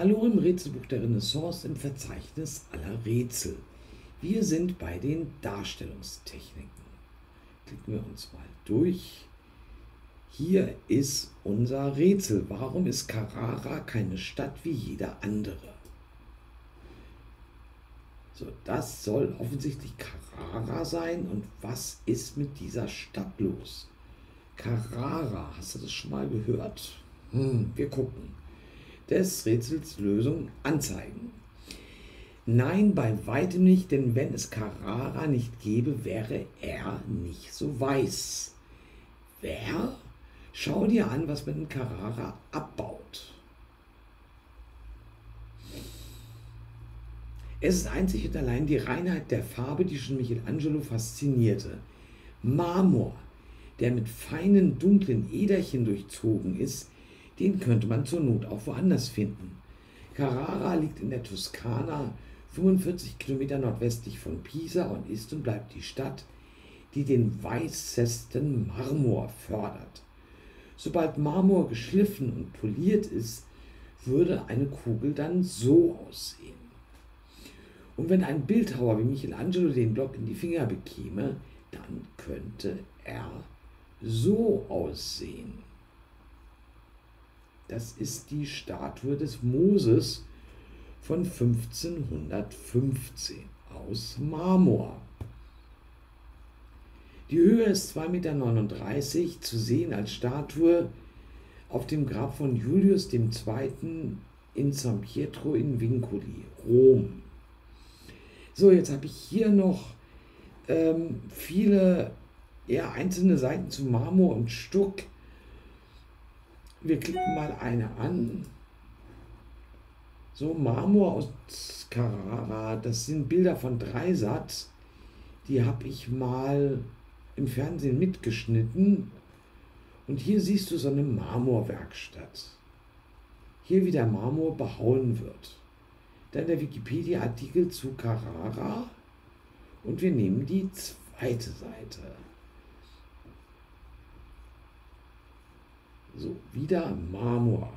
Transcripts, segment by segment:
Hallo im Rätselbuch der Renaissance im Verzeichnis aller Rätsel. Wir sind bei den Darstellungstechniken. Klicken wir uns mal durch. Hier ist unser Rätsel. Warum ist Carrara keine Stadt wie jeder andere? So, das soll offensichtlich Carrara sein. Und was ist mit dieser Stadt los? Carrara, hast du das schon mal gehört? Hm, wir gucken. Des Rätsels Lösung anzeigen. Nein, bei weitem nicht, denn wenn es Carrara nicht gäbe, wäre er nicht so weiß. Wer? Schau dir an, was man in Carrara abbaut. Es ist einzig und allein die Reinheit der Farbe, die schon Michelangelo faszinierte. Marmor, der mit feinen dunklen Äderchen durchzogen ist, den könnte man zur Not auch woanders finden. Carrara liegt in der Toskana, 45 Kilometer nordwestlich von Pisa und ist und bleibt die Stadt, die den weißesten Marmor fördert. Sobald Marmor geschliffen und poliert ist, würde eine Kugel dann so aussehen. Und wenn ein Bildhauer wie Michelangelo den Block in die Finger bekäme, dann könnte er so aussehen. Das ist die Statue des Moses von 1515 aus Marmor. Die Höhe ist 2,39 Meter, zu sehen als Statue auf dem Grab von Julius II. in San Pietro in Vincoli, Rom. So, jetzt habe ich hier noch ähm, viele eher einzelne Seiten zu Marmor und Stuck. Wir klicken mal eine an. So, Marmor aus Carrara, das sind Bilder von Dreisatz. Die habe ich mal im Fernsehen mitgeschnitten. Und hier siehst du so eine Marmorwerkstatt. Hier wie der Marmor behauen wird. Dann der Wikipedia-Artikel zu Carrara. Und wir nehmen die zweite Seite. So, wieder Marmor.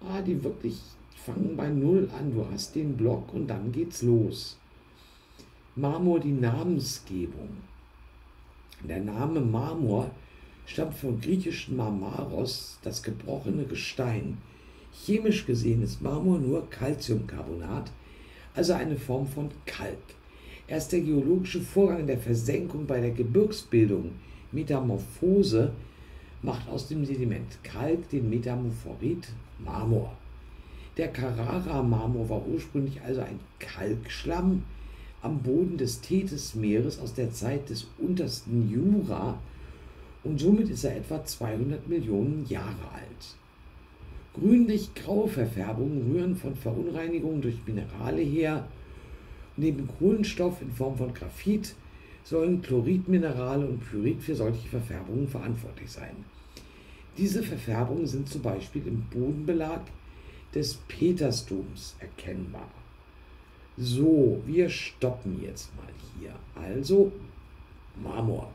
Ah, die wirklich fangen bei Null an. Du hast den Block und dann geht's los. Marmor, die Namensgebung. Der Name Marmor stammt vom griechischen Marmaros, das gebrochene Gestein. Chemisch gesehen ist Marmor nur Calciumcarbonat, also eine Form von Kalk. Erst der geologische Vorgang der Versenkung bei der Gebirgsbildung, Metamorphose, macht aus dem Sediment Kalk den Metamorphorit Marmor. Der Carrara-Marmor war ursprünglich also ein Kalkschlamm am Boden des Tethys-Meeres aus der Zeit des untersten Jura und somit ist er etwa 200 Millionen Jahre alt. Grünlich-graue Verfärbungen rühren von Verunreinigungen durch Minerale her. Neben Kohlenstoff in Form von Graphit sollen Chloridminerale und Pyrit für solche Verfärbungen verantwortlich sein. Diese Verfärbungen sind zum Beispiel im Bodenbelag des Petersdoms erkennbar. So, wir stoppen jetzt mal hier. Also Marmor.